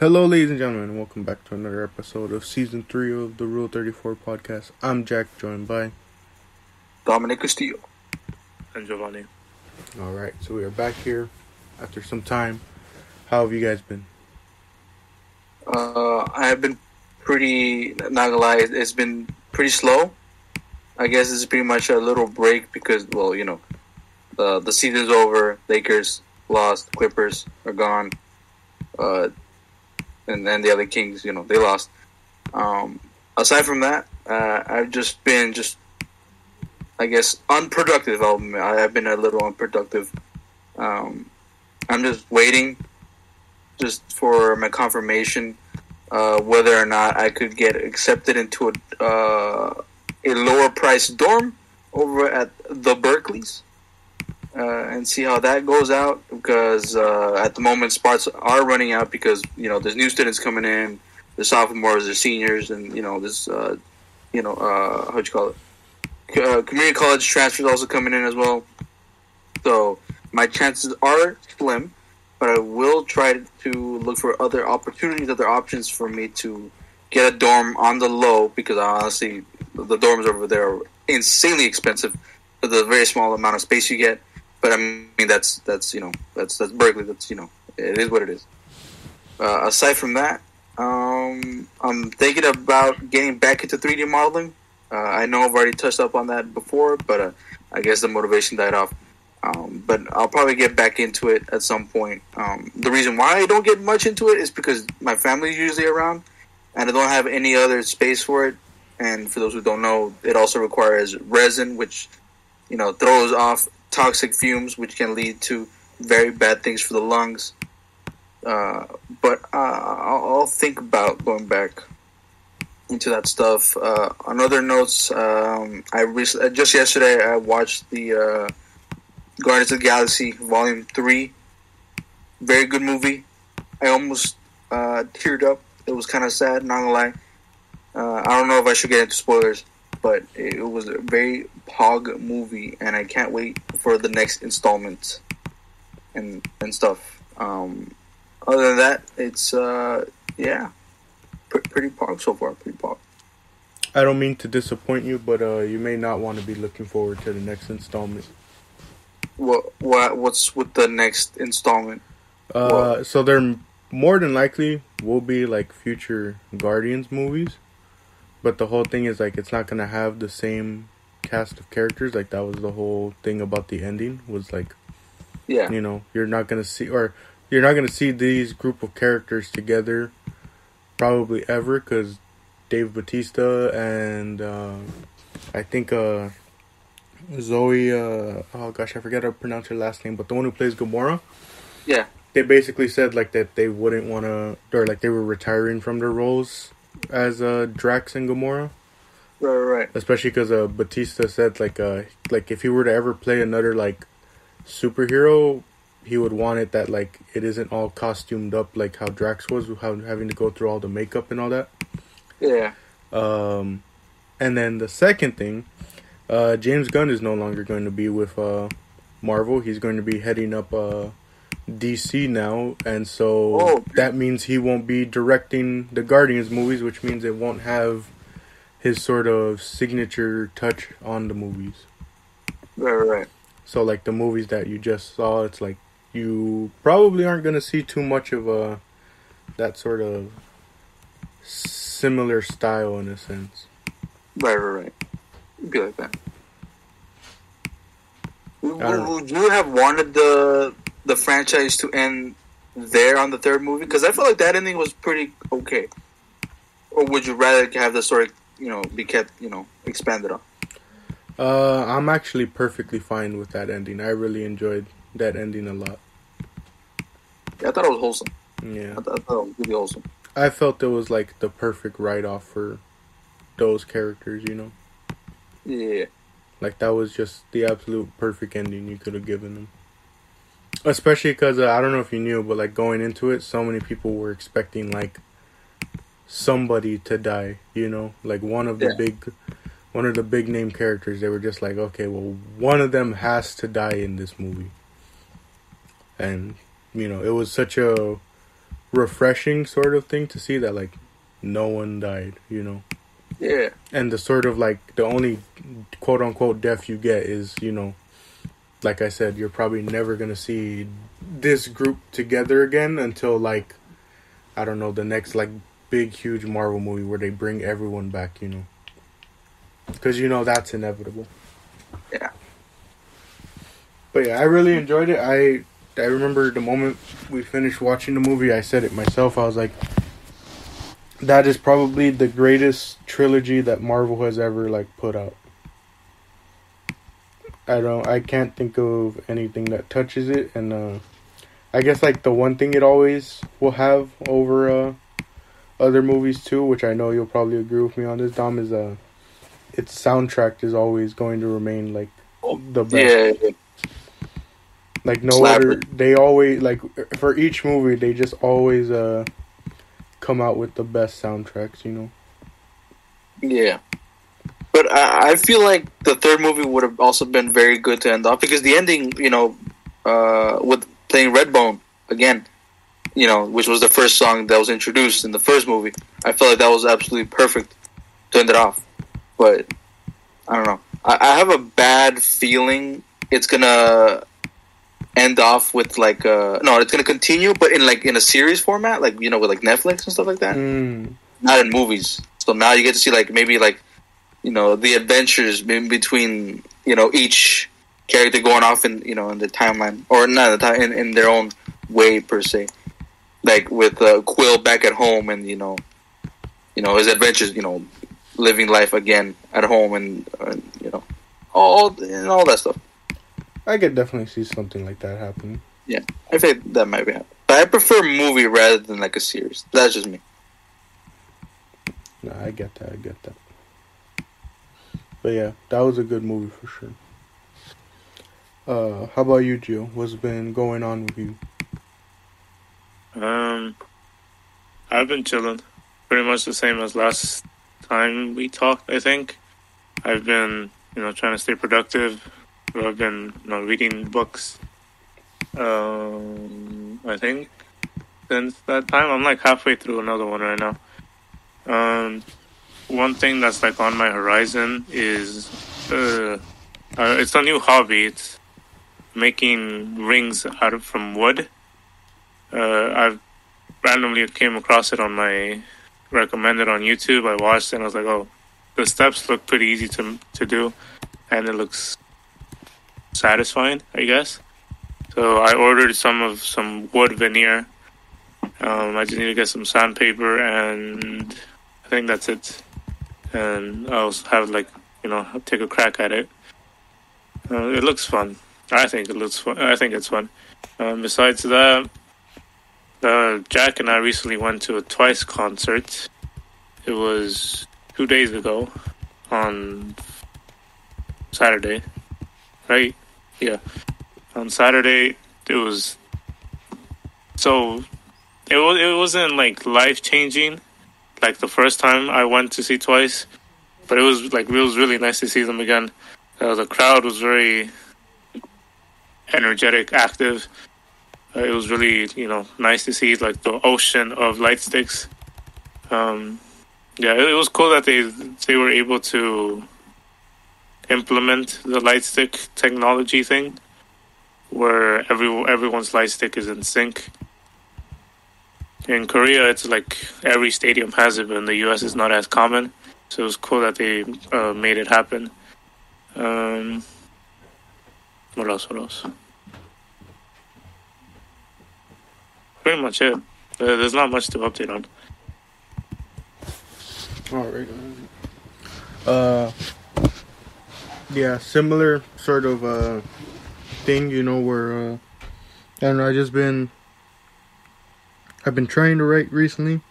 Hello, ladies and gentlemen, and welcome back to another episode of season three of the Rule 34 podcast. I'm Jack, joined by. Dominic Castillo. and Giovanni. Alright, so we are back here after some time. How have you guys been? Uh, I have been pretty, not gonna lie, it's been pretty slow. I guess it's pretty much a little break because, well, you know, the the season's over. Lakers lost. Clippers are gone. Uh, and then the other Kings, you know, they lost. Um, aside from that, uh, I've just been just, I guess, unproductive. I'll, I've been a little unproductive. Um, I'm just waiting, just for my confirmation, uh, whether or not I could get accepted into a uh, a lower price dorm over at the Berkeley's. Uh, and see how that goes out because uh, at the moment spots are running out because you know there's new students coming in, the sophomores, the seniors, and you know this uh, you know uh, how you call it, uh, community college transfers also coming in as well. So my chances are slim, but I will try to look for other opportunities, other options for me to get a dorm on the low because honestly the dorms over there are insanely expensive for the very small amount of space you get. But I mean, that's that's you know that's that's Berkeley. That's you know it is what it is. Uh, aside from that, um, I'm thinking about getting back into 3D modeling. Uh, I know I've already touched up on that before, but uh, I guess the motivation died off. Um, but I'll probably get back into it at some point. Um, the reason why I don't get much into it is because my family's usually around, and I don't have any other space for it. And for those who don't know, it also requires resin, which you know throws off toxic fumes, which can lead to very bad things for the lungs. Uh, but uh, I'll, I'll think about going back into that stuff. Uh, on other notes, um, I recently, just yesterday I watched the uh, Guardians of the Galaxy Volume Three. Very good movie. I almost uh, teared up. It was kind of sad, not gonna lie. Uh, I don't know if I should get into spoilers, but it was a very pog movie, and I can't wait for the next installment and and stuff. Um, other than that, it's uh, yeah, pretty pog so far. Pretty pog. I don't mean to disappoint you, but uh, you may not want to be looking forward to the next installment. What what what's with the next installment? Uh, Well- so there more than likely will be like future Guardians movies, but the whole thing is like it's not gonna have the same cast of characters. Like that was the whole thing about the ending was like Yeah, you know you're not gonna see or you're not gonna see these group of characters together probably ever because Dave Batista and uh, I think uh, Zoe uh, oh gosh I forget how to pronounce her last name but the one who plays Gamora yeah, they basically said like that they wouldn't want to or like they were retiring from their roles as uh, Drax and Gamora right, right, especially because uh, Batista said like uh like if he were to ever play another like superhero, he would want it that like it isn't all costumed up like how Drax was, how having to go through all the makeup and all that. Yeah, Um, and then the second thing, uh, James Gunn is no longer going to be with uh, Marvel. He's going to be heading up uh, DC now, and so Oh. that means he won't be directing the Guardians movies, which means it won't have his sort of signature touch on the movies. right, right. So like the movies that you just saw, it's like you probably aren't gonna see too much of a that sort of similar style in a sense. Right, right, right. Be like that. Would, I don't know. would you have wanted the the franchise to end there on the third movie? Because I felt like that ending was pretty okay. Or would you rather have the story, you know, be kept, you know, expanded on? Uh, I'm actually perfectly fine with that ending. I really enjoyed that ending a lot. Yeah, I thought it was wholesome. Yeah, I, thought, I thought it was really wholesome. I felt it was like the perfect write off for those characters. You know, Yeah, like that was just the absolute perfect ending you could have given them. Especially because uh, I don't know if you knew, but like going into it, so many people were expecting like somebody to die. You know, like one of the Yeah. big, one of the big name characters. They were just like, okay, well, one of them has to die in this movie. And you know, it was such a refreshing sort of thing to see that like no one died, you know. Yeah. And the sort of like the only quote unquote death you get is, you know, like I said, you're probably never gonna see this group together again until like I don't know, the next like big huge Marvel movie where they bring everyone back, you know. Cuz you know that's inevitable. Yeah. But yeah, I really enjoyed it. I I remember the moment we finished watching the movie, I said it myself. I was like that is probably the greatest trilogy that Marvel has ever like put out. I don't I can't think of anything that touches it and uh I guess like the one thing it always will have over uh other movies too, which I know you'll probably agree with me on this, Dom, is uh its soundtrack is always going to remain like the best. Yeah. Like no Slapper. other they always like for each movie they just always uh come out with the best soundtracks, you know. Yeah. But I, I feel like the third movie would have also been very good to end off because the ending, you know, uh, with playing Redbone again, you know, which was the first song that was introduced in the first movie, I felt like that was absolutely perfect to end it off. But I don't know. I, I have a bad feeling it's gonna end off with like uh no, it's gonna continue, but in like in a series format, like you know, with like Netflix and stuff like that Mm. not in movies. So now you get to see like maybe like you know the adventures in between you know each character going off in you know in the timeline or not in the time in, in their own way per se. Like with uh, Quill back at home and you know you know his adventures, you know living life again at home and uh, you know all and all that stuff. I could definitely see something like that happen. Yeah i think that might be happening. But I prefer movie rather than like a series. That's just me. No, I get that. I get that. But yeah, that was a good movie for sure. Uh, how about you, Gio? What's been going on with you? Um, I've been chilling, pretty much the same as last time we talked. I think I've been, you know, trying to stay productive. I've been, you know, reading books. Um, I think since that time, I'm like halfway through another one right now. Um, one thing that's like on my horizon is, uh, uh it's a new hobby. It's making rings out of from wood. Uh, I've randomly came across it on my recommended on YouTube. I watched it and I was like, oh, the steps look pretty easy to to do, and it looks satisfying, I guess. So I ordered some of some wood veneer. Um, I just need to get some sandpaper, and I think that's it. And I'll have like you know take a crack at it. Uh, it looks fun. I think it looks fun. I think it's fun. Um, besides that, uh, Jack and I recently went to a Twice concert. It was two days ago on Saturday, right? Yeah, on Saturday it was. So it was. It wasn't like life changing, like the first time I went to see Twice, but it was like it was really nice to see them again. Uh, the crowd was very energetic, active. Uh, it was really, you know, nice to see like the ocean of light sticks. Um, yeah, it, it was cool that they they were able to implement the light stick technology thing, where every everyone's light stick is in sync. In Korea, it's like every stadium has it, but in the U.S., it's not as common. So it was cool that they uh, made it happen. Um, what else? What else? Pretty much it. Uh, there's not much to update on. All right. Uh, yeah, similar sort of uh thing, you know, where uh, I don't know. I just been, I've been trying to write recently.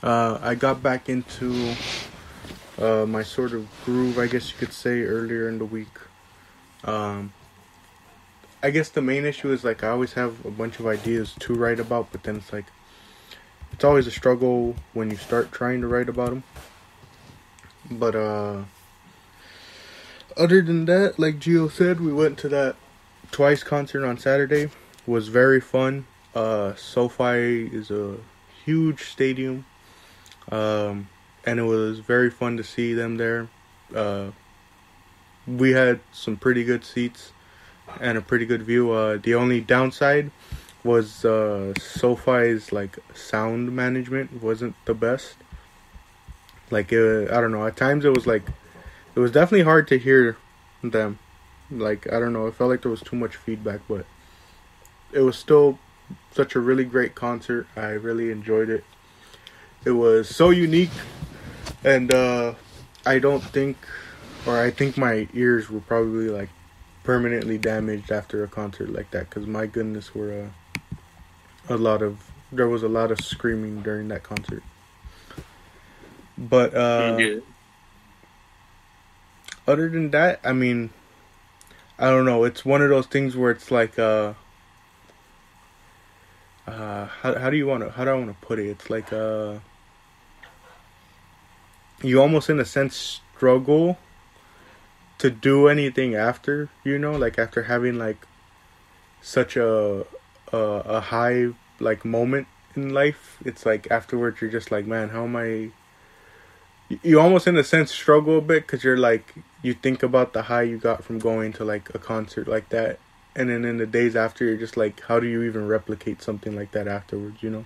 Uh, I got back into uh my sort of groove, I guess you could say, earlier in the week. Um, I guess the main issue is like I always have a bunch of ideas to write about, but then it's like it's always a struggle when you start trying to write about them. But uh other than that, like Gio said, we went to that Twice concert on Saturday. Was very fun. Uh SoFi is a huge stadium, um, and it was very fun to see them there. Uh, we had some pretty good seats and a pretty good view. Uh, the only downside was uh, SoFi's like sound management wasn't the best. Like uh, I don't know, at times it was like it was definitely hard to hear them. Like I don't know, it felt like there was too much feedback, but it was still such a really great concert. I really enjoyed it. It was so unique, and uh, I don't think, or I think my ears were probably like permanently damaged after a concert like that. Because my goodness, were uh, a lot of there was a lot of screaming during that concert. But uh, other than that, I mean, I don't know. It's one of those things where it's like, uh, uh, how how do you want to how do I want to put it? It's like, uh, you almost in a sense struggle to do anything after, you know, like after having like such a a, a high like moment in life. It's like afterwards you're just like, man, how am I? you- almost in a sense struggle a bit because you're like you think about the high you got from going to like a concert like that and then in the days after you're just like how do you even replicate something like that afterwards you know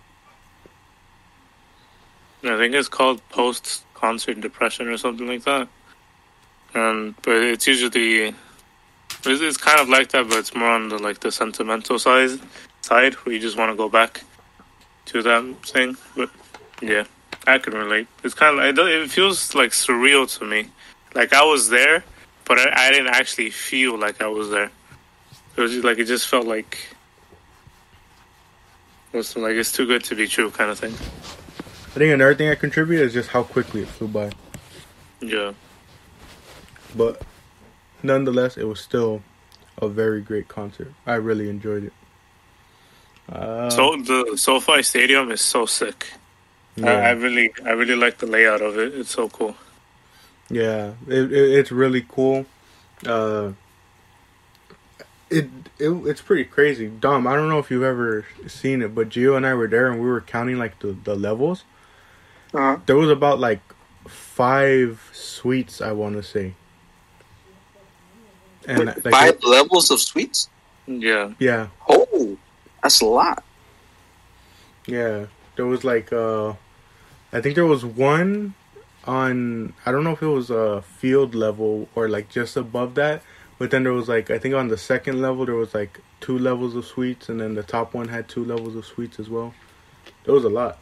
I think it's called post concert depression or something like that. Um, but it's usually it's, it's kind of like that, but it's more on the like the sentimental side side where you just want to go back to that thing. But yeah, I can relate. It's kind of like, it feels like surreal to me. Like I was there, but I, I didn't actually feel like I was there. It was just like it just felt like it was like it's too good to be true kind of thing. i think another thing I contributed is just how quickly it flew by Yeah. But nonetheless it was still a very great concert i really enjoyed it uh, So the SoFi Stadium is so sick. I, I really, I really like the layout of it. It's so cool. yeah it, it, it's really cool uh it, it it's pretty crazy dom i don't know if you've ever seen it but gio and i were there and we were counting like the, the levels Uh-huh. there was about like five suites i want to say and like Five levels of suites. Yeah, yeah Oh, that's a lot. yeah there was like uh i think there was one on i don't know if it was a field level or like just above that but then there was like i think on the second level there was like two levels of suites, and then the top one had two levels of suites as well there was a lot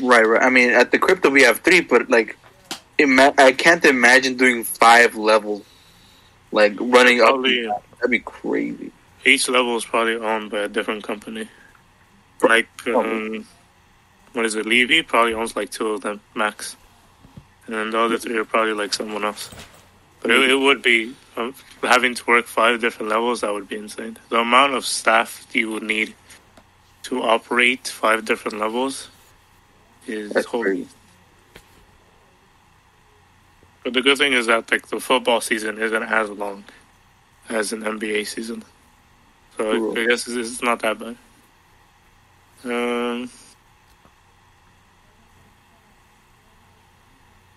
Right, right. I mean, at the crypto we have three, but like, ima- I can't imagine doing five levels, like running up. probably That'd be crazy. each level is probably owned by a different company. Like, um, what is it? Levy probably owns like two of them max, and then the other three are probably like someone else. But it, it would be um, having to work five different levels. That would be insane. The amount of staff you would need to operate five different levels is That's holy. crazy. But the good thing is that like the football season isn't as long as an NBA season, so I- Cool. I guess it's, it's not that bad. Um,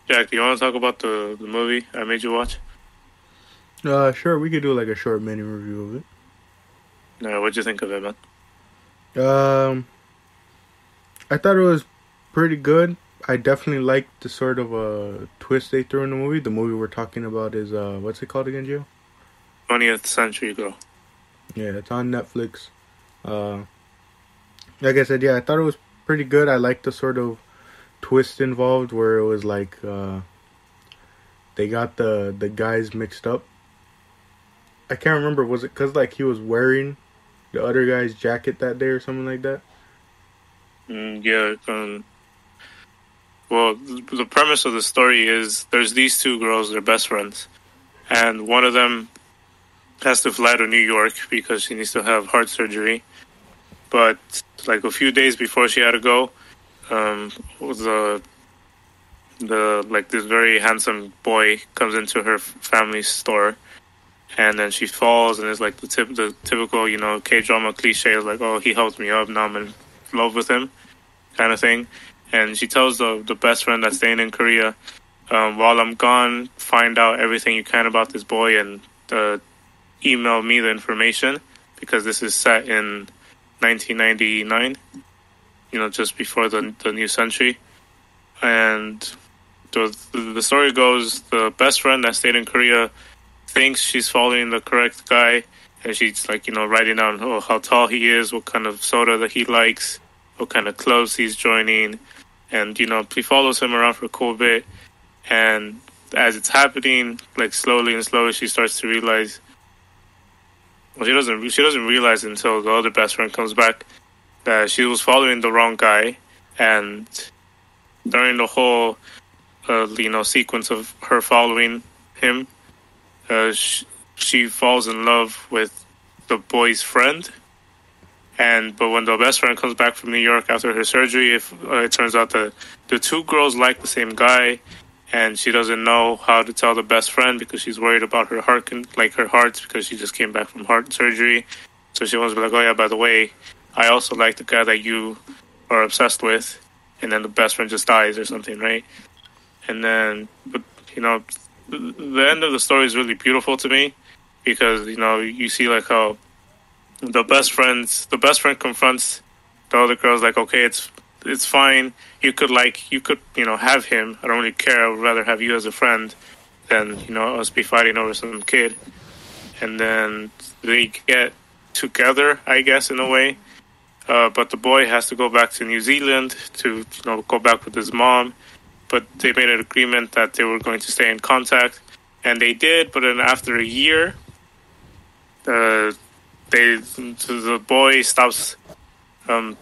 Jack, do you want to talk about the the movie I made you watch? uh sure we could do like a short mini review of it No, what'd you think of it, man? Um, I thought it was pretty good. I definitely like the sort of uh, twist they threw in the movie. The movie we're talking about is uh, what's it called again, Gio? 20th Century Girl. Yeah, it's on Netflix. Uh, like I said, yeah, I thought it was pretty good. I liked the sort of twist involved where it was like uh, they got the the guys mixed up. I can't remember. Was it because like he was wearing the other guy's jacket that day or something like that? Mm, yeah. Um, well, the premise of the story is there's these two girls, they're best friends, and one of them has to fly to New York because she needs to have heart surgery. But like a few days before she had to go, um, the the like this very handsome boy comes into her family's store, and then she falls, and it's like the tip the typical you know K drama cliche like, oh he helped me up, now I'm in love with him, kind of thing. And she tells the the best friend that's staying in Korea, um, while I'm gone, find out everything you can about this boy and uh, email me the information because this is set in 1999. You know, just before the the new century, and the the story goes the best friend that stayed in Korea thinks she's following the correct guy and she's like you know writing down oh how tall he is what kind of soda that he likes what kind of clubs he's joining and you know she follows him around for a cool bit and as it's happening like slowly and slowly she starts to realize well she doesn't she doesn't realize until the other best friend comes back that she was following the wrong guy and during the whole uh, you know sequence of her following him uh, she, she falls in love with the boy's friend. And but when the best friend comes back from New York after her surgery, if uh, it turns out that the two girls like the same guy, and she doesn't know how to tell the best friend because she's worried about her heart, con- like her heart, because she just came back from heart surgery. So she wants to be like, oh yeah, by the way, I also like the guy that you are obsessed with, and then the best friend just dies or something, right? And then, but you know, the end of the story is really beautiful to me because you know you see like how the best friends the best friend confronts the other girls like okay it's it's fine. You could like you could you know have him. I don't really care. I would rather have you as a friend than you know us be fighting over some kid. And then they get together i guess in a way. Uh, but the boy has to go back to new zealand to you know go back with his mom. But they made an agreement that they were going to stay in contact. And they did but then after a year uh, they the boy stops um,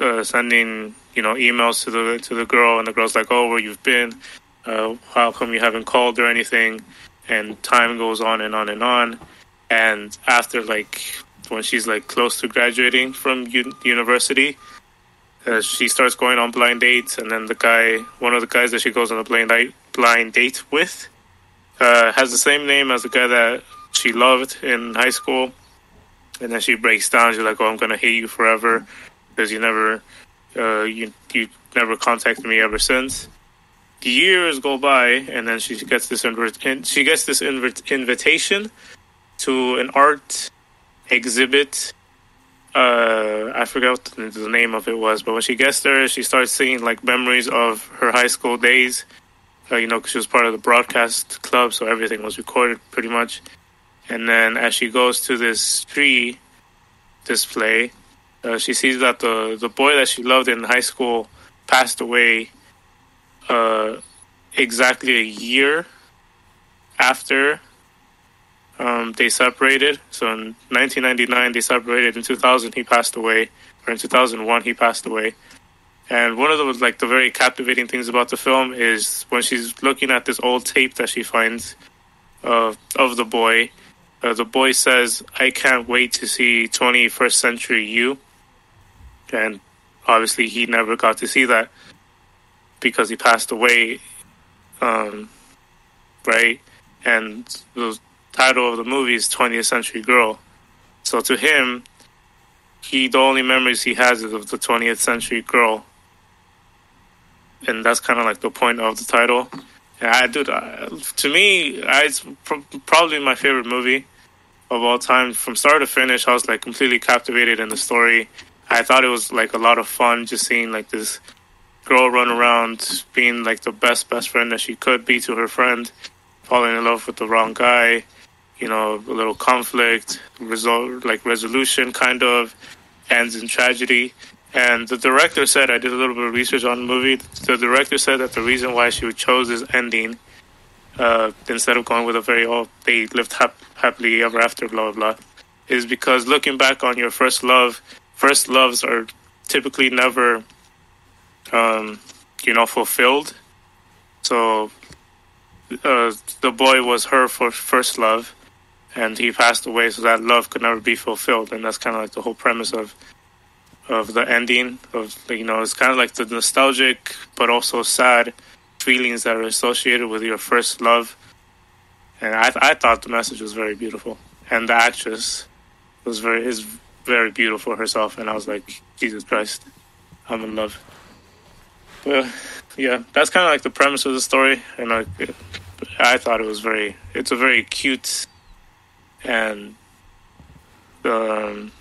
uh, sending you know emails to the to the girl, and the girl's like, "Oh, where you've been? Uh, how come you haven't called or anything?" And time goes on and on and on, and after like when she's like close to graduating from u- university, uh, she starts going on blind dates, and then the guy, one of the guys that she goes on a blind blind date with, uh, has the same name as the guy that she loved in high school, and then she breaks down. She's like, "Oh, I'm gonna hate you forever because you never, uh, you you never contacted me ever since." Years go by, and then she gets this inv- she gets this inv- invitation to an art exhibit. Uh, I forgot what the name of it was, but when she gets there, she starts seeing like memories of her high school days. Uh, you know, because she was part of the broadcast club, so everything was recorded pretty much. And then as she goes to this tree display, uh, she sees that the the boy that she loved in high school passed away uh, exactly a year after um, they separated. So in 1999 they separated. In 2000 he passed away, or in 2001 he passed away. And one of the like the very captivating things about the film is when she's looking at this old tape that she finds of of the boy uh, the boy says, I can't wait to see 21st century you. And obviously, he never got to see that because he passed away. Um, right? And the title of the movie is 20th Century Girl. So to him, he the only memories he has is of the 20th century girl. And that's kind of like the point of the title. And I do. To me, it's probably my favorite movie of all time. From start to finish, I was like completely captivated in the story. I thought it was like a lot of fun just seeing like this girl run around being like the best best friend that she could be to her friend, falling in love with the wrong guy, you know, a little conflict, result like resolution kind of ends in tragedy. And the director said, I did a little bit of research on the movie. The director said that the reason why she chose this ending uh, instead of going with a very oh they lived hap- happily ever after blah blah blah is because looking back on your first love first loves are typically never um, you know fulfilled. So uh, the boy was her for first love and he passed away so that love could never be fulfilled and that's kind of like the whole premise of of the ending of you know it's kind of like the nostalgic but also sad feelings that are associated with your first love. And I, I thought the message was very beautiful, and the actress was very is very beautiful herself. And I was like, Jesus Christ, I'm in love. Well, yeah, that's kind of like the premise of the story, and like, I thought it was very. It's a very cute and um,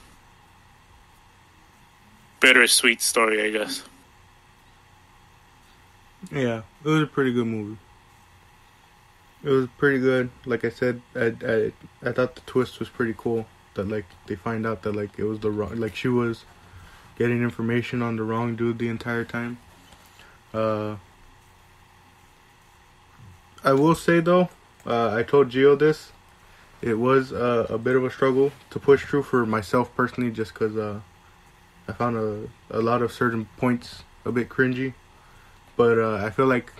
bittersweet story, I guess. Yeah, it was a pretty good movie. It was pretty good. Like I said, I, I I thought the twist was pretty cool. That like they find out that like it was the wrong, like she was getting information on the wrong dude the entire time. Uh, I will say though, uh, I told Gio this. It was uh, a bit of a struggle to push through for myself personally, just because uh, I found a a lot of certain points a bit cringy. But uh, I feel like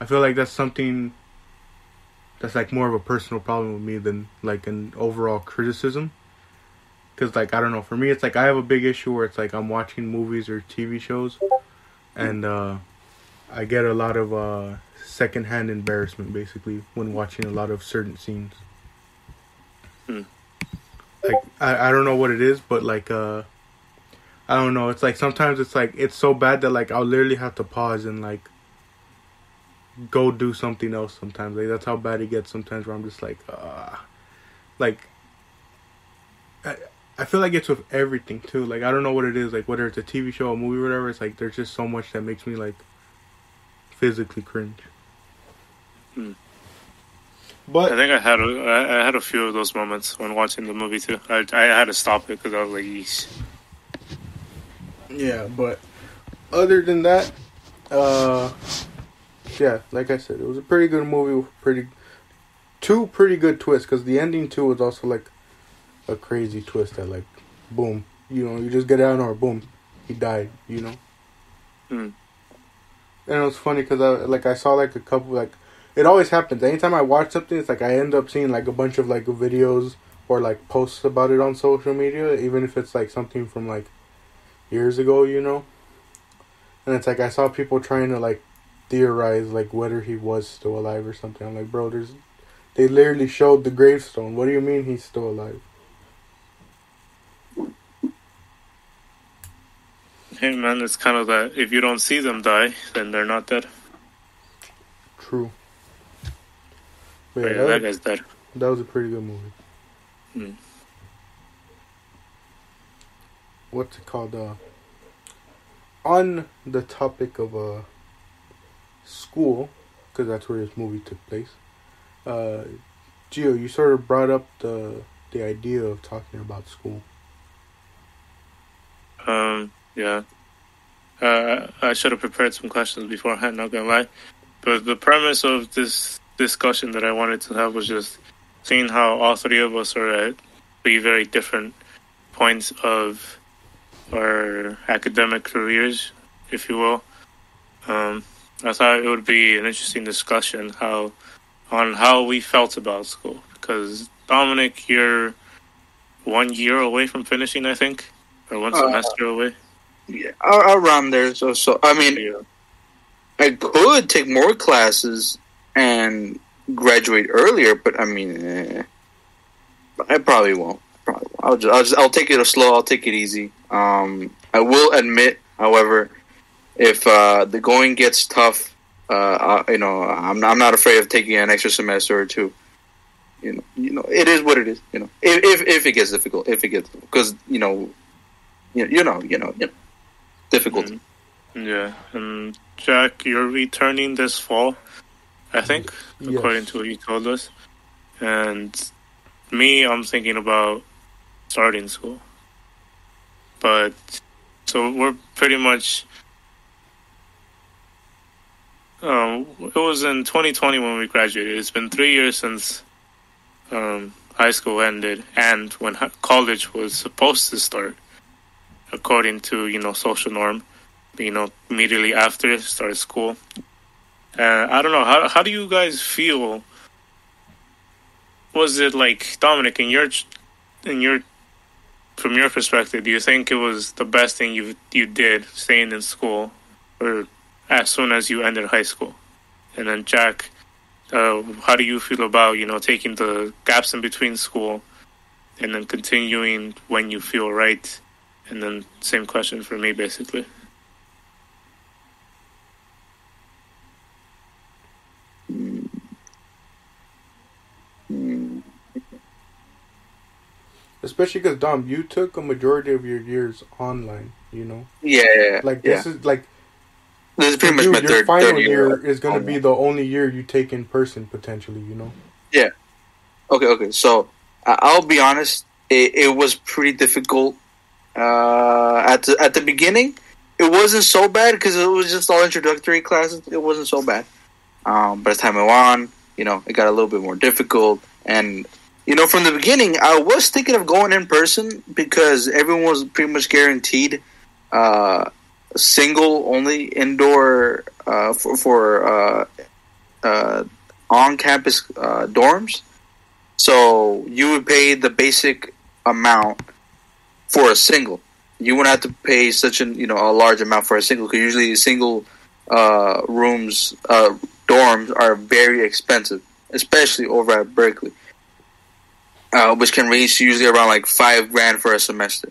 I feel like that's something that's like more of a personal problem with me than like an overall criticism. Cause like I don't know, for me it's like I have a big issue where it's like I'm watching movies or TV shows, and uh, I get a lot of uh, secondhand embarrassment basically when watching a lot of certain scenes. Hmm. Like I, I don't know what it is, but like uh, I don't know. It's like sometimes it's like it's so bad that like I'll literally have to pause and like go do something else. Sometimes like that's how bad it gets. Sometimes where I'm just like, ah, like I, I feel like it's with everything too. Like I don't know what it is. Like whether it's a TV show, a movie, whatever. It's like there's just so much that makes me like physically cringe. Hmm. But I think I had a, I had a few of those moments when watching the movie too. I I had to stop it because I was like, Yeesh. Yeah, but other than that, uh, yeah, like I said, it was a pretty good movie with pretty two pretty good twists. Because the ending too was also like a crazy twist that like, boom, you know, you just get out or boom, he died, you know. Hmm. And it was funny because I like I saw like a couple like it always happens. Anytime I watch something, it's like I end up seeing like a bunch of like videos or like posts about it on social media, even if it's like something from like years ago, you know. And it's like I saw people trying to like theorize like whether he was still alive or something. I'm like, bro, there's they literally showed the gravestone. What do you mean he's still alive? Hey man, it's kind of that if you don't see them die, then they're not dead. True. But But yeah, yeah, that that, guy's dead. that was a pretty good movie. Hmm. What's it called? Uh, on the topic of uh, school, because that's where this movie took place. Uh, Gio, you sort of brought up the the idea of talking about school. Um, yeah. Uh, I should have prepared some questions beforehand, not gonna lie. But the premise of this discussion that I wanted to have was just seeing how all three of us are at three very different points of our academic careers, if you will. Um, I thought it would be an interesting discussion how on how we felt about school because Dominic, you're one year away from finishing, I think, or one Uh, semester away. Yeah, ar- around there. So, so I mean, Yeah. I could take more classes and graduate earlier, but I mean, eh, I probably won't. Probably won't. I'll just, I'll just, I'll take it slow. I'll take it easy. Um, I will admit, however, if uh, the going gets tough, uh, I, you know, I'm I'm not afraid of taking an extra semester or two. You know, you know, it is what it is. You know, if if, if it gets difficult, if it gets because you know, you you know, you know, you know difficult. Mhm. Yeah, and Jack, you're returning this fall, I think, Yes. according to what you told us. And me, I'm thinking about starting school. But so we're pretty much. Um, it was in 2020 when we graduated. It's been three years since um, high school ended, and when college was supposed to start, according to you know social norm you know, immediately after started school. Uh, I don't know how how do you guys feel? Was it like Dominic in your in your from your perspective, do you think it was the best thing you you did staying in school, or as soon as you ended high school? And then Jack, uh, how do you feel about you know taking the gaps in between school, and then continuing when you feel right? And then same question for me, basically. Mm. Mm especially because Dom, you took a majority of your years online. You know, Yeah, yeah, yeah. like yeah. this is like this is pretty much you, my your third, final third year. year is going to be the only year you take in person potentially. You know. Yeah. Okay, okay. So I I'll be honest. It, it was pretty difficult uh, at the at the beginning. It wasn't so bad because it was just all introductory classes. It wasn't so bad. Um, but as time went on, you know, it got a little bit more difficult. And you know, from the beginning, I was thinking of going in person because everyone was pretty much guaranteed uh, single only indoor uh, for for uh, uh, on campus uh, dorms. So you would pay the basic amount for a single. You wouldn't have to pay such an you know a large amount for a single because usually single uh, rooms dorms are very expensive, especially over at Berkeley, uh, which can range usually around like five grand for a semester.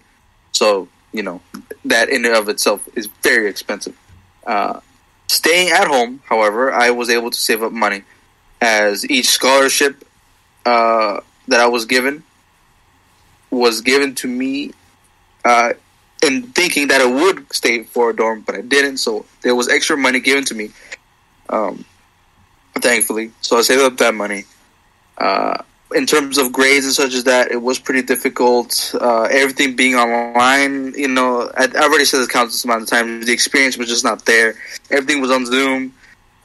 So you know that in and of itself is very expensive. Uh, staying at home, however, I was able to save up money as each scholarship uh, that I was given was given to me uh, in thinking that I would stay for a dorm, but I didn't. So there was extra money given to me, um, thankfully. So I saved up that money. Uh, in terms of grades and such as that, it was pretty difficult. Uh, everything being online, you know, I, I already said this countless amount of times. The experience was just not there. Everything was on Zoom.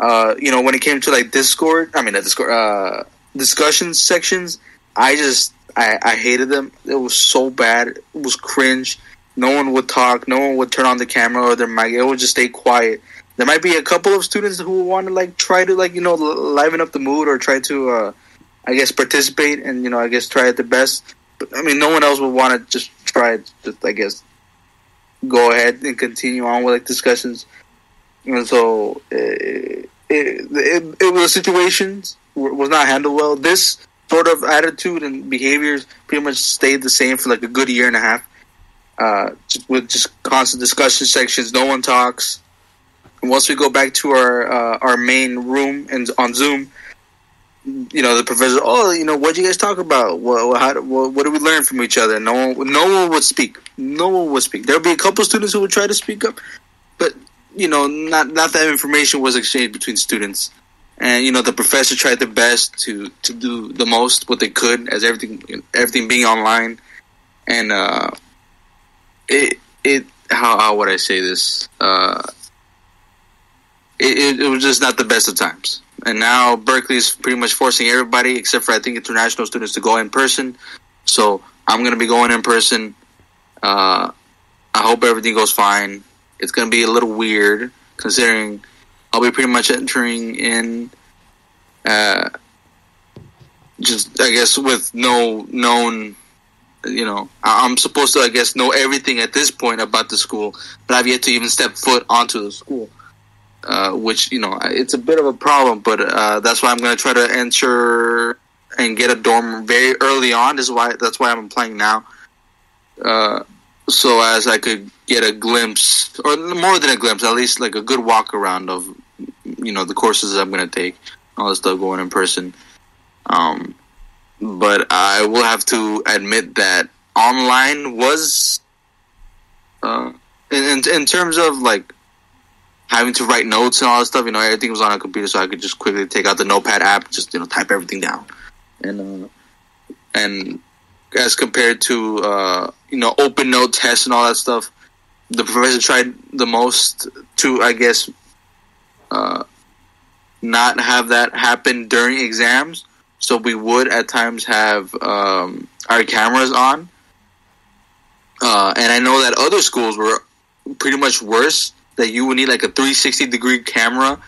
Uh, you know, when it came to like Discord, I mean, Discord, uh, discussion sections, I just I, I hated them. It was so bad. It was cringe. No one would talk. No one would turn on the camera or their mic. It would just stay quiet. There might be a couple of students who want to like try to like you know liven up the mood or try to uh, I guess participate and you know I guess try it the best. But I mean, no one else would want to just try it. Just I guess go ahead and continue on with like discussions. And so it, it, it, it was situations was not handled well. This sort of attitude and behaviors pretty much stayed the same for like a good year and a half. Uh, with just constant discussion sections, no one talks. And once we go back to our uh, our main room and on Zoom, you know the professor. Oh, you know what you guys talk about? What how, what, what did we learn from each other? No one no one would speak. No one would speak. There would be a couple students who would try to speak up, but you know not not that information was exchanged between students and you know the professor tried their best to to do the most what they could as everything everything being online and uh it it how how would i say this uh it, it, it was just not the best of times and now berkeley is pretty much forcing everybody except for i think international students to go in person. So i'm going to be going in person. Uh i hope everything goes fine. It's going to be a little weird considering I'll be pretty much entering in, uh, just I guess with no known, you know, I'm supposed to I guess know everything at this point about the school, but I've yet to even step foot onto the school, uh, which you know it's a bit of a problem. But uh, that's why I'm going to try to enter and get a dorm very early on. This is why that's why I'm applying now. Uh, so as I could get a glimpse, or more than a glimpse, at least like a good walk around of, you know, the courses I'm going to take, all this stuff going in person. Um, but I will have to admit that online was, uh, in, in in terms of like having to write notes and all that stuff. You know, everything was on a computer, so I could just quickly take out the Notepad app, just you know, type everything down, and uh, and as compared to uh, you know open note tests and all that stuff, the professor tried the most to I guess uh, not have that happen during exams. So we would at times have um, our cameras on, uh, and I know that other schools were pretty much worse. That you would need like a 360 degree camera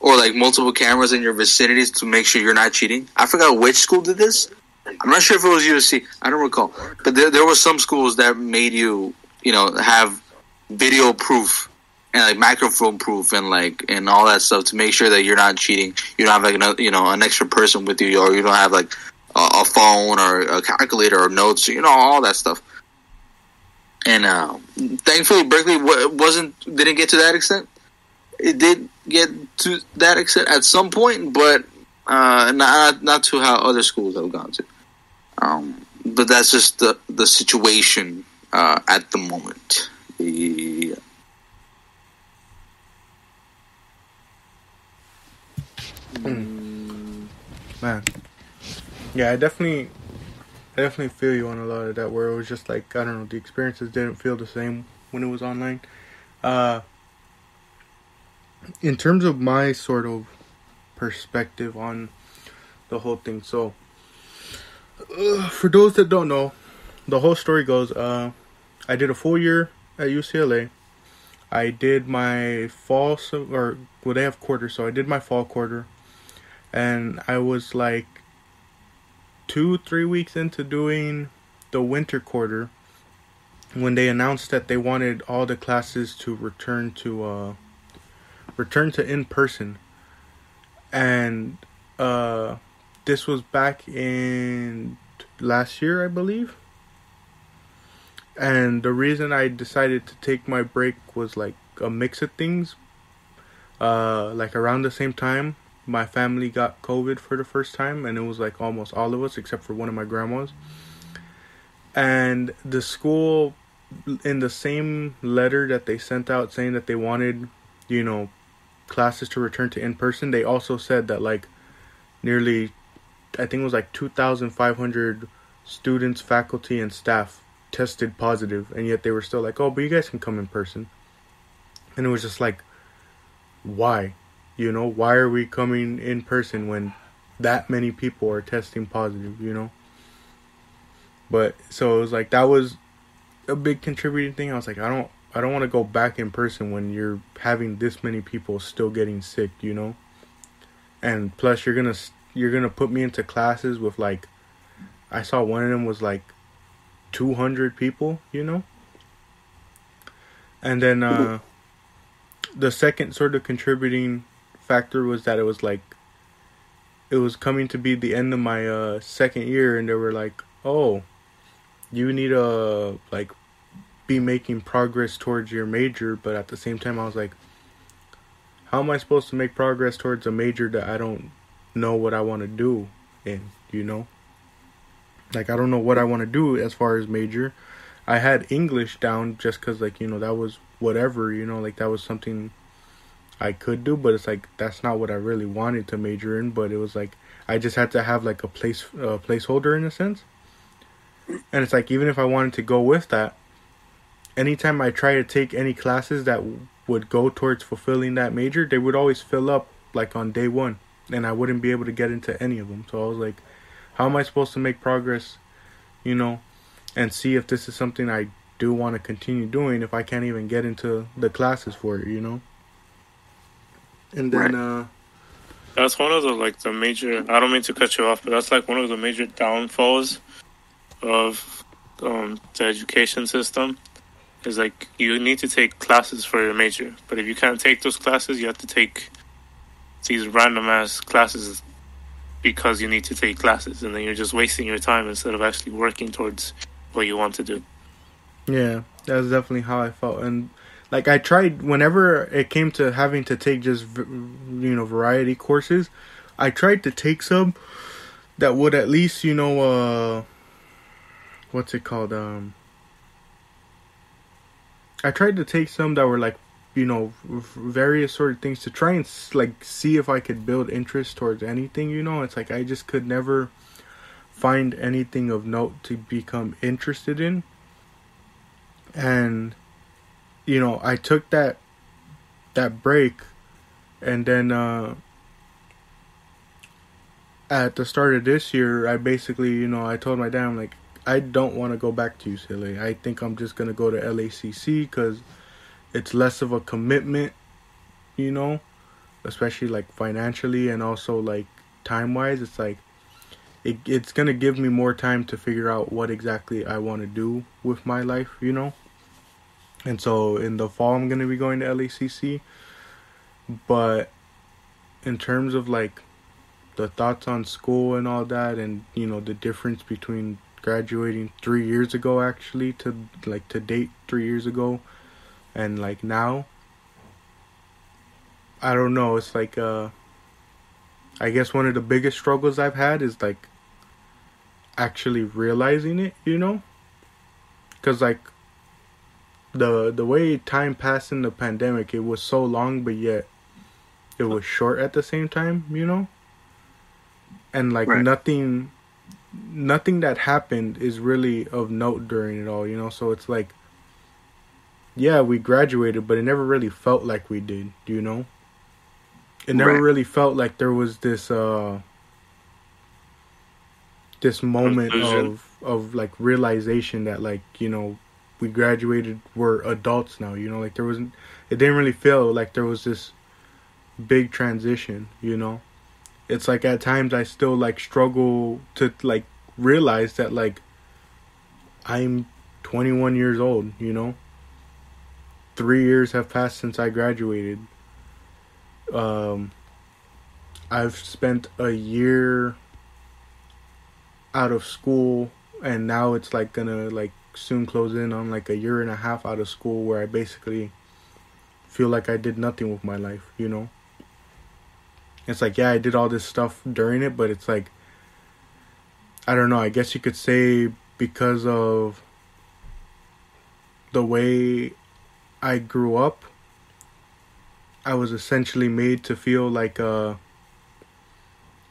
or like multiple cameras in your vicinities to make sure you're not cheating. I forgot which school did this. I'm not sure if it was USC. I don't recall. But there, there were some schools that made you, you know, have video proof and like microphone proof and like and all that stuff to make sure that you're not cheating. You don't have like another, you know, an extra person with you, or you don't have like a, a phone or a calculator or notes, you know, all that stuff. And uh, thankfully, Berkeley wasn't didn't get to that extent. It did get to that extent at some point, but uh, not not to how other schools have gone to. Um, but that's just the the situation uh, at the moment. Yeah. Man, yeah, I definitely, Definitely feel you on a lot of that. Where it was just like I don't know, the experiences didn't feel the same when it was online. Uh, in terms of my sort of perspective on the whole thing, so uh, for those that don't know, the whole story goes. Uh, I did a full year at UCLA. I did my fall or well they have quarter, so I did my fall quarter and I was like two, three weeks into doing the winter quarter when they announced that they wanted all the classes to return to uh return to in person. And uh this was back in last year I believe. And the reason I decided to take my break was like a mix of things uh like around the same time my family got COVID for the first time, and it was like almost all of us except for one of my grandmas. And the school, in the same letter that they sent out saying that they wanted, you know, classes to return to in person, they also said that like nearly, I think it was like 2,500 students, faculty, and staff tested positive, and yet they were still like, oh, but you guys can come in person. And it was just like, why? You know, why are we coming in person when that many people are testing positive, you know? But so it was like that was a big contributing thing. I was like, I don't I don't want to go back in person when you're having this many people still getting sick, you know? And plus you're going to you're going to put me into classes with like I saw one of them was like 200 people, you know? And then uh the second sort of contributing factor was that it was like it was coming to be the end of my uh, second year and they were like oh you need to like be making progress towards your major. But at the same time i was like how am i supposed to make progress towards a major that i don't know what i want to do in you know? Like i don't know what i want to do as far as major. I had english down just because like you know that was whatever you know like that was something I could do, but it's like that's not what I really wanted to major in. But it was like I just had to have like a place uh, placeholder in a sense. And it's like even if I wanted to go with that, anytime I try to take any classes that would go towards fulfilling that major, they would always fill up like on day one, and I wouldn't be able to get into any of them. So I was like, how am I supposed to make progress, you know, and see if this is something I do want to continue doing if I can't even get into the classes for it, you know? And then right. uh that's one of the like the major i don't mean to cut you off but that's like one of the major downfalls of um, the education system is like you need to take classes for your major. But if you can't take those classes you have to take these random ass classes because you need to take classes. And then you're just wasting your time instead of actually working towards what you want to do. Yeah that's definitely how i felt. And like I tried whenever it came to having to take just you know variety courses, I tried to take some that would at least you know uh what's it called um I tried to take some that were like you know various sort of things to try and like see if I could build interest towards anything you know? It's like I just could never find anything of note to become interested in. And you know, I took that that break and then uh at the start of this year, I basically, you know, I told my dad, I'm like, I don't want to go back to UCLA. I think I'm just gonna go to LACC because it's less of a commitment, you know, especially like financially and also like time wise. It's like it, it's gonna give me more time to figure out what exactly I want to do with my life, you know. And so in the fall, I'm going to be going to LACC. But in terms of like the thoughts on school and all that, and you know, the difference between graduating three years ago actually to like to date three years ago and like now, I don't know. It's like, uh, I guess one of the biggest struggles I've had is like, actually realizing it, you know? Cuz like the the way time passed in the pandemic, it was so long but yet it was short at the same time, you know? And like Right. nothing nothing that happened is really of note during it all, you know? So it's like yeah, we graduated, but it never really felt like we did, do you know? It never Right. really felt like there was this uh this moment Conclusion. of of like realization that like, you know, we graduated, we're adults now, you know, like there wasn't it didn't really feel like there was this big transition, you know. It's like at times I still like struggle to like realize that like I'm 21 years old, you know. 3 years have passed since I graduated. Um I've spent a year out of school and now it's like gonna like soon close in on like a year and a half out of school where I basically feel like I did nothing with my life, you know. It's like yeah, I did all this stuff during it, but it's like I don't know, I guess you could say because of the way I grew up, I was essentially made to feel like uh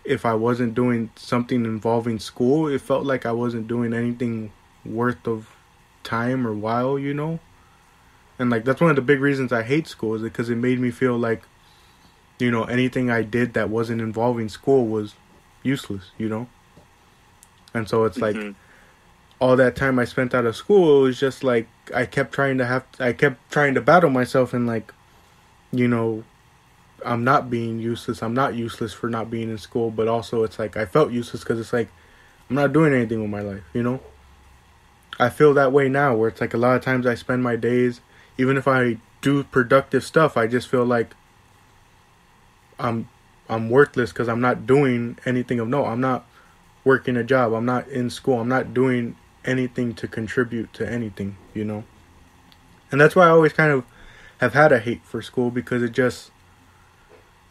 if I wasn't doing something involving school, it felt like I wasn't doing anything worth of time or while, you know? And like that's one of the big reasons I hate school is because it made me feel like you know, anything I did that wasn't involving school was useless, you know? And so it's like Mhm. all that time I spent out of school, it was just like I kept trying to have I kept trying to battle myself and like you know I'm not being useless. I'm not useless for not being in school, but also it's like I felt useless cuz it's like I'm not doing anything with my life, you know? I feel that way now where it's like a lot of times I spend my days even if I do productive stuff, I just feel like I'm I'm worthless cuz I'm not doing anything of no. I'm not working a job. I'm not in school. I'm not doing anything to contribute to anything, you know. And that's why I always kind of have had a hate for school because it just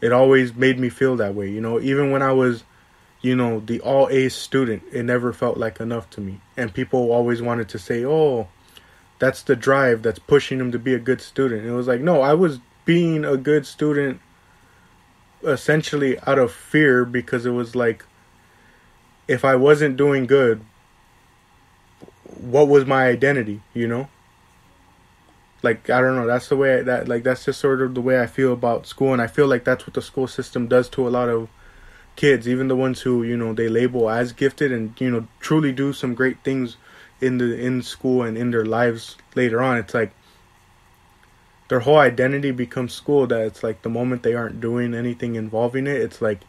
it always made me feel that way, you know. Even when I was, you know, the all A student, it never felt like enough to me. And people always wanted to say, "Oh, that's the drive that's pushing him to be a good student." And it was like, "No, I was being a good student essentially out of fear because it was like if I wasn't doing good, what was my identity, you know? Like I don't know, that's the way I, that like that's just sort of the way I feel about school and I feel like that's what the school system does to a lot of kids, even the ones who, you know, they label as gifted and, you know, truly do some great things in the in school and in their lives later on. It's like their whole identity becomes school that it's like the moment they aren't doing anything involving it, it's like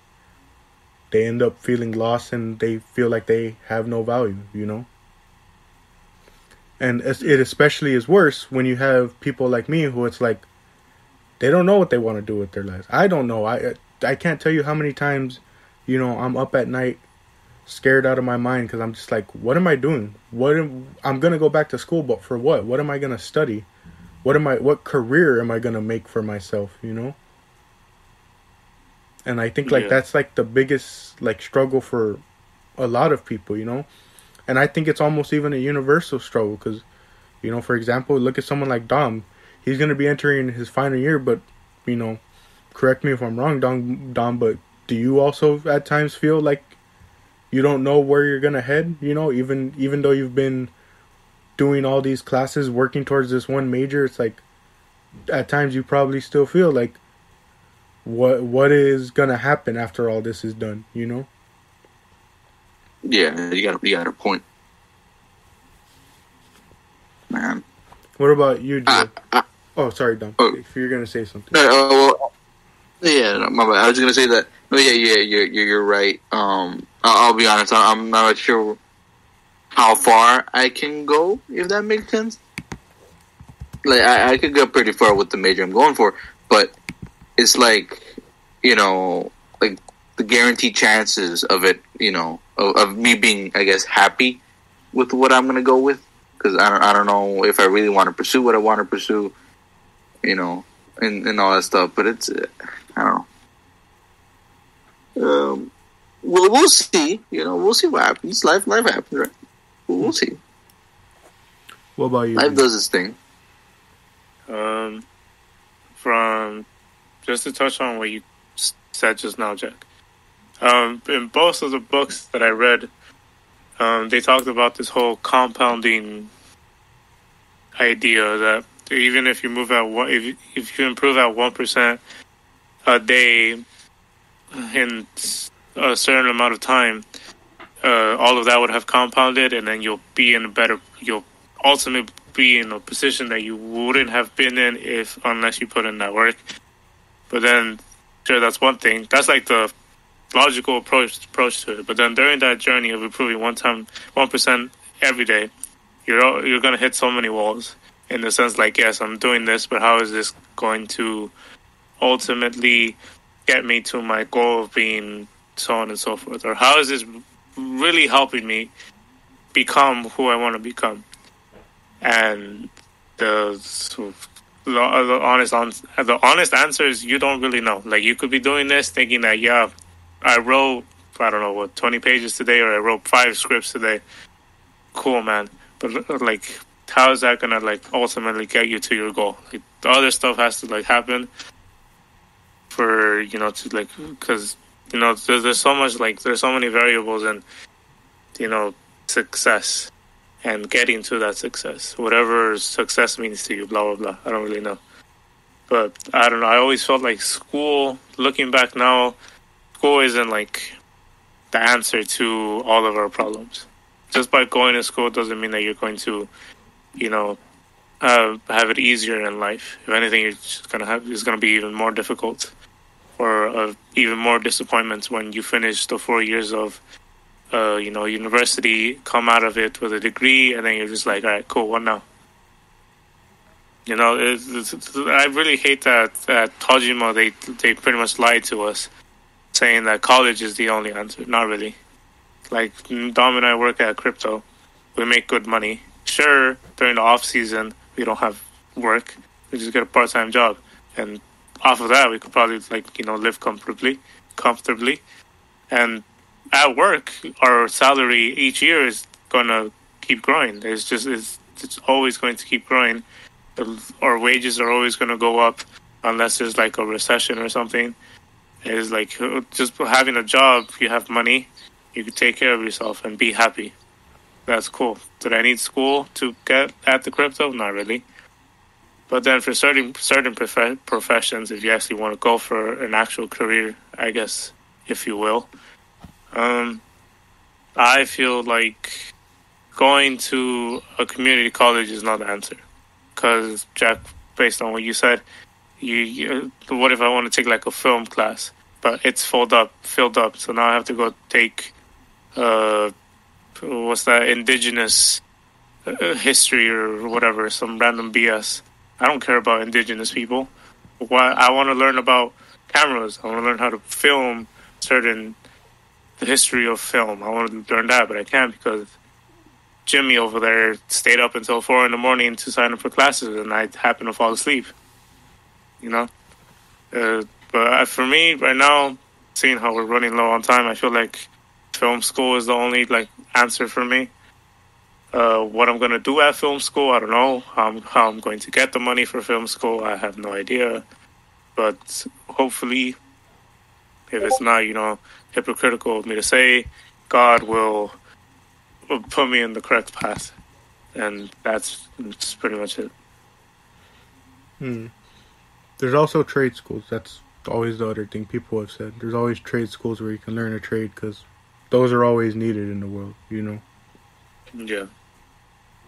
they end up feeling lost and they feel like they have no value, you know? And it especially is worse when you have people like me who it's like they don't know what they want to do with their lives. I don't know. I I can't tell you how many times, you know, I'm up at night scared out of my mind because I'm just like, what am I doing? What am, I'm gonna go back to school, but for what? What am I gonna study? What am I? What career am I gonna make for myself? You know. And I think like Yeah. that's like the biggest like struggle for a lot of people, you know. And I think it's almost even a universal struggle because, you know, for example, look at someone like Dom. He's gonna be entering his final year, but you know, correct me if I'm wrong, Dom. Dom, but do you also at times feel like you don't know where you're gonna head? You know, even even though you've been doing all these classes, working towards this one major, it's like at times you probably still feel like what what is gonna happen after all this is done. You know. Yeah, you got you got a point, man. What about you, Joe? Oh, sorry, Dom. oh. If you're gonna say something. No, uh, well, yeah, no, my bad. I was gonna say that. No, yeah, yeah, you're you're, right. Um, I'll, be honest. I'm not sure how far I can go, if that makes sense. Like, I, I could go pretty far with the major I'm going for, but it's like, you know, like the guaranteed chances of it, you know, of, of me being, I guess, happy with what I'm gonna go with, because I don't, I don't know if I really want to pursue what I want to pursue, you know, and, and all that stuff. But it's, I don't know. Um, we'll we'll see. You know, we'll see what happens. Life life happens, right? We'll, we'll see. What about you? Life does its thing. Um, from just to touch on what you said just now, Jack. Um, in both of the books that I read, um, they talked about this whole compounding idea that even if you move at one, if you- if you improve at one percent a day in a certain amount of time, uh, all of that would have compounded, and then you'll be in a better, you'll ultimately be in a position that you wouldn't have been in if unless you put in that work. But then, sure, that's one thing. That's like the logical approach approach to it. But then during that journey of improving one time, one percent every day, you're you're gonna hit so many walls. In the sense, like, yes, I'm doing this, but how is this going to ultimately get me to my goal of being so on and so forth? Or how is this really helping me become who I want to become? And the the, uh, the honest uh, the honest answer is you don't really know. Like you could be doing this thinking that yeah, I wrote I don't know what twenty pages today or I wrote five scripts today. Cool, man. But uh, like, how is that gonna like ultimately get you to your goal? Like the other stuff has to like happen for you know to like because you know there's, there's so much like there's so many variables in you know success and getting to that success, whatever success means to you, blah blah blah. I don't really know, but I don't know. I always felt like school. Looking back now, school isn't like the answer to all of our problems. Just by going to school doesn't mean that you're going to, you know, uh, have it easier in life. If anything, just gonna have it's gonna be even more difficult, or uh, even more disappointments when you finish the four years of uh, you know, university, come out of it with a degree, and then you're just like, all right, cool, what now? You know, it's, it's, it's- I really hate that at Tojima they they pretty much lied to us, saying that college is the only answer. Not really. Like Dom and I work at crypto, we make good money. Sure, during the off season we don't have work, we just get a part time job, and off of that we could probably like you know live comfortably, comfortably, and at work, our salary each year is gonna keep growing. There's just it's, it's always going to keep growing. Our wages are always gonna go up unless there's like a recession or something. It's like just having a job, you have money, you can take care of yourself and be happy. That's cool. Did I need school to get at the crypto? Not really. But then for certain certain prof- professions, if you actually want to go for an actual career, I guess, if you will, um, I feel like going to a community college is not the answer. Because Jack, based on what you said, you, you what if I want to take like a film class, but it's filled up, filled up, so now I have to go take, uh, what's that, indigenous uh, history or whatever, some random BS. I don't care about indigenous people. Why I want to learn about cameras. I want to learn how to film certain the history of film. I want to learn that, but I can't because Jimmy over there stayed up until four in the morning to sign up for classes, and I happened to fall asleep. You know, uh, but for me right now, seeing how we're running low on time, I feel like film school is the only like answer for me. Uh, what I'm gonna do at film school, I don't know. Um, how I'm going to get the money for film school, I have no idea. But hopefully, if it's not, you know, hypocritical of me to say, God will, will put me in the correct path, and that's, that's pretty much it. Hmm. There's also trade schools. That's always the other thing people have said. There's always trade schools where you can learn a trade because those are always needed in the world, you know. Yeah,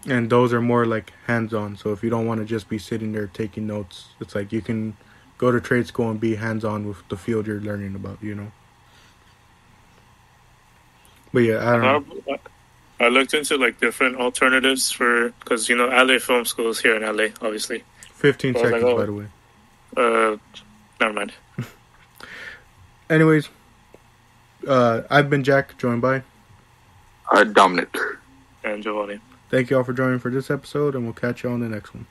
And those are more like hands-on. So if you don't want to just be sitting there taking notes, it's like you can go to trade school and be hands-on with the field you're learning about, you know. But yeah, I don't know. I, I looked into like different alternatives for because you know LA Film School is here in LA, obviously. 15 Well, like, seconds, oh. by the way. Uh, never mind. Anyways, uh, I've been Jack, joined by. Uh, Dominic. And Giovanni. Thank you all for joining for this episode, and we'll catch you on the next one.